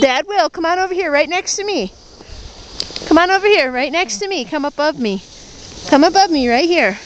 Dad will. Come on over here right next to me. Come on over here right next to me. Come above me. Come above me right here.